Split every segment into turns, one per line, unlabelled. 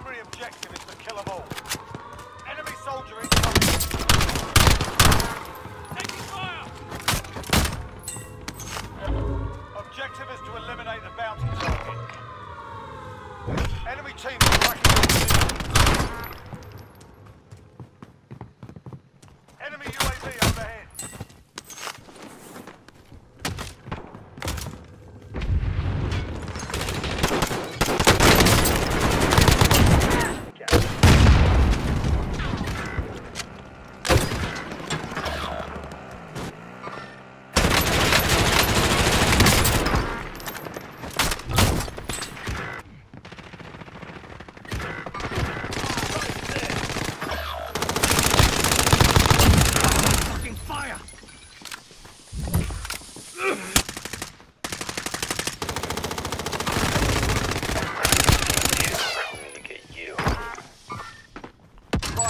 primary objective is to kill them all. Enemy soldier incoming. Taking fire! Objective is to eliminate the bounty target. Enemy team is tracking. Enemy UAV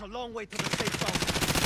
It's a long way to the safe zone.